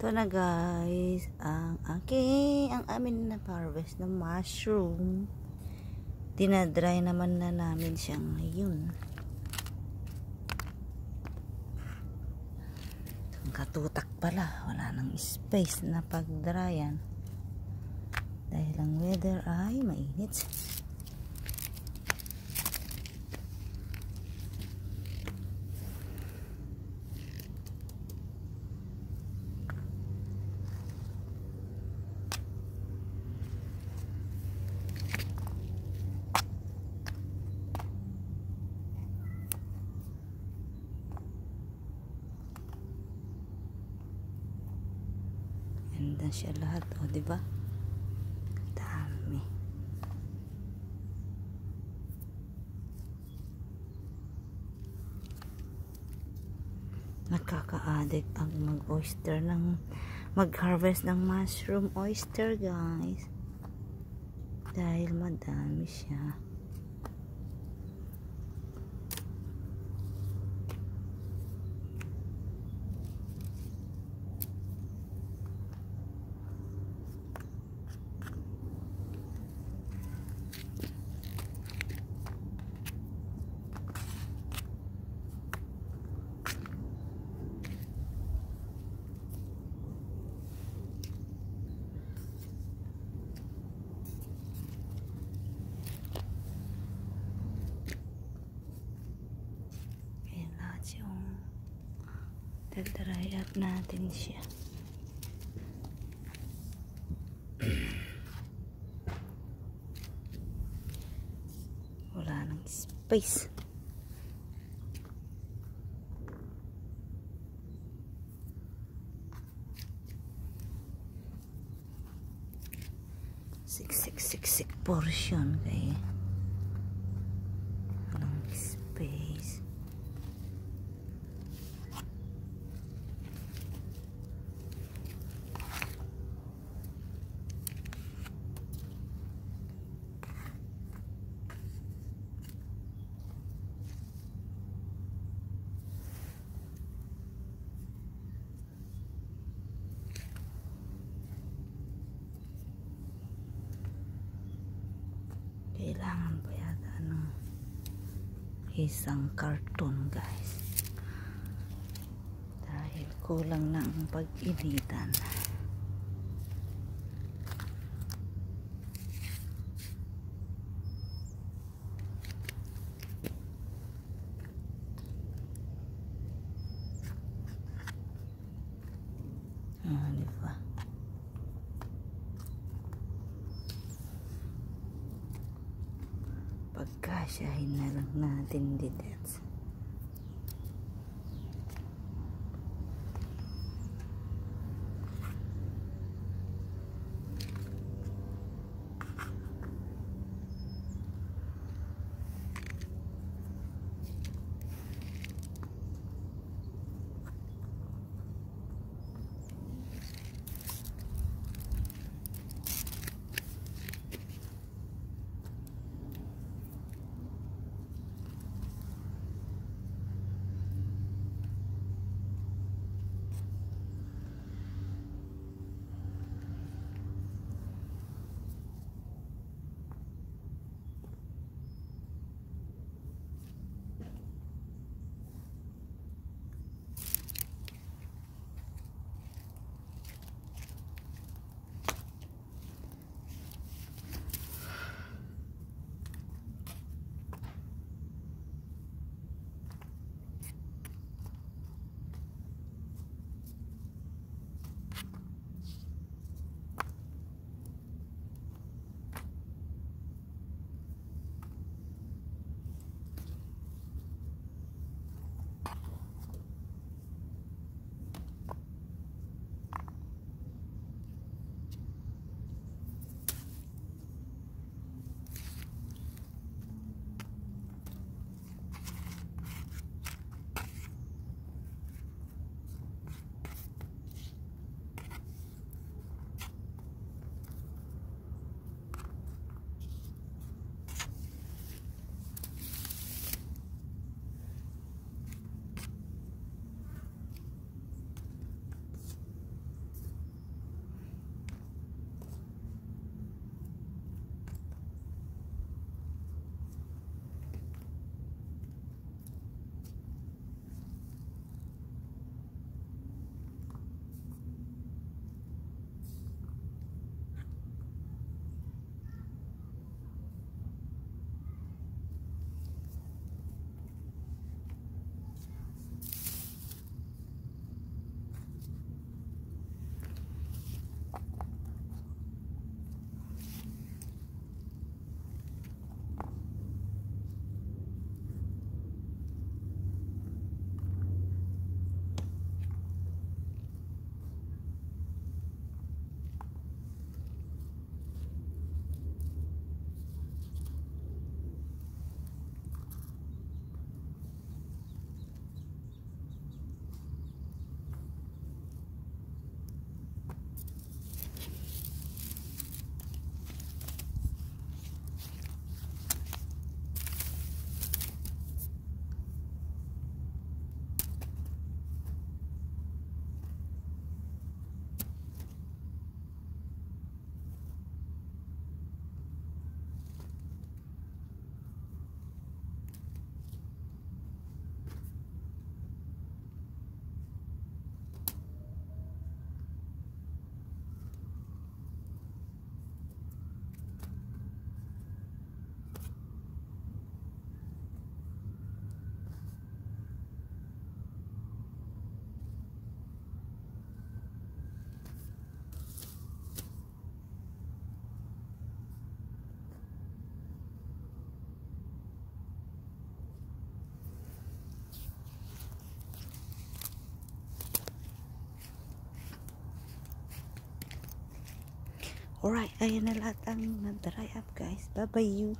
Ito na guys, ang aking, ang amin na harvest ng mushroom. Dinadry naman na namin siya ngayon. Ang katutak pala, wala nang space na pagdryan. Dahil ang weather ay mainit. Ganda siya lahat, o, oh, di ba? Dami. Nakaka-addict ang mag-oyster ng mag-harvest ng mushroom oyster, guys. Dahil madami siya. Dagdry up natin siya. Wala nang space. Siksik, siksik portion kaya. Isang karton guys. Dahil kulang na ang pag-initan pagkasyahin na lang natin details Alright, ayan na lahat ang na-dry up guys. Bye-bye you.